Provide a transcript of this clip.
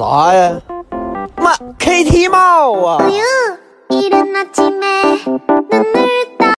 啥呀？妈，KT 帽啊！哎呦，一人拿起没？